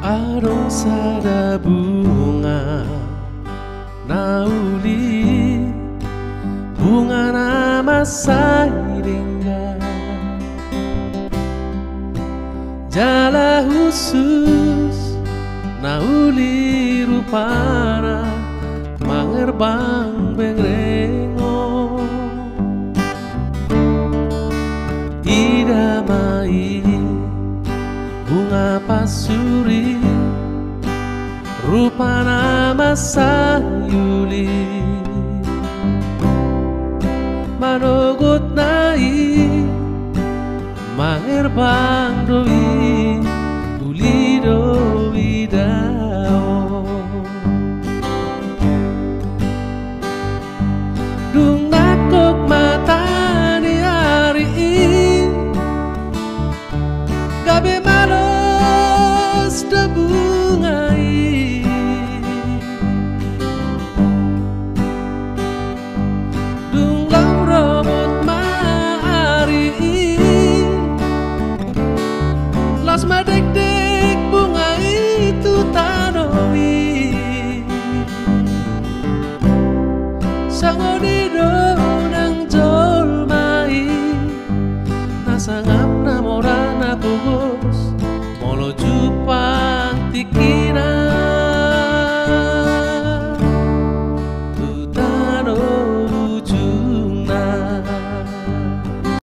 Arung sada bunga nauli. Bunga nama sairingga jala khusus nauli rupana mangerbang bengrengo pasuri rupana masayuli manogot nai mangerbang sangodido nang jolmai nasangap na morana tugos molo jupang tiki